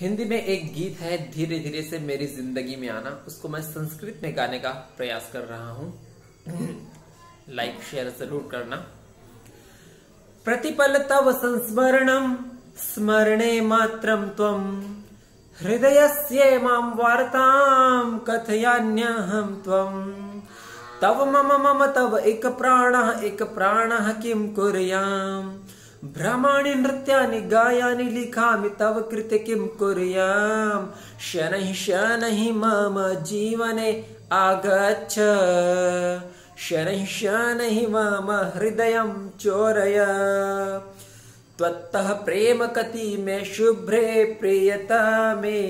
हिंदी में एक गीत है, धीरे धीरे से मेरी ज़िंदगी में आना। उसको मैं संस्कृत में गाने का प्रयास कर रहा हूँ। लाइक शेयर ज़रूर करना। प्रतिपल तव संस्मरणम स्मरणे मात्रम त्वम हृदयस्य माँ वार्तां, कथयान्यहं त्वम् तव मम मम तव, एक प्राणः एक प्राणः किं कुर्याम्? भ्रमाणि नृत्यानि गायानि लिखामि तव कृते किं कुर्याम्? शनैः शनैः मम जीवने आगच्छ। शनैः शनैः मम हृदयं चोरय। त्वत्तः प्रेम कति मे शुभ्रे प्रियता मे।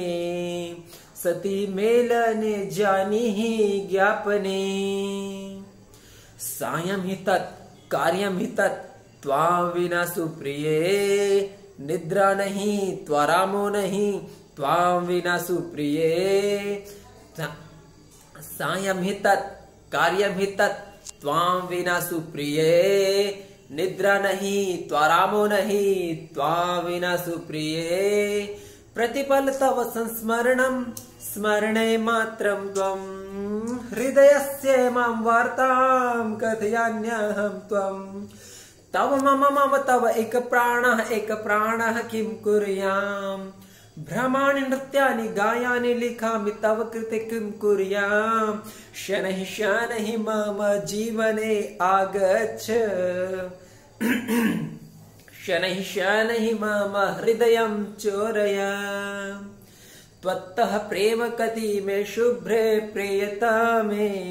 सती मेलने जानीहि ज्ञापने। सायं हि तत्, कार्यं हि तत्। त्वां विना सुप्रिये। निद्रा नहीं, त्वरामो नहीं, त्वां विना सुप्रिये। सायं हि तत्, कार्यं हि तत्, त्वां विना सुप्रिये। निद्रा नहीं, त्वारामो नहीं, त्वा विना सुप्रिये। प्रतिपल तव संस्मरणं, स्मरणे मात्रं त्वं। हृदयस्य माँ वार्तां, कथयान्यहं त्वम् तव मम मम तव एक प्राणः एक प्राणः किं कुर्याम्? भ्रमाणि नृत्यानि, गायानि लिखामि, तव कृते किं कुर्याम्? शनैः शनैः मम जीवने आगच्छ। शनैः शनैः मम हृदयं चोरय। त्वत्तः प्रेम कति मे शुभ्रे प्रेयता मे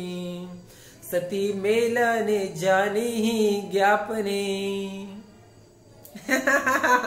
सती मेलने जानी ही ज्ञापने।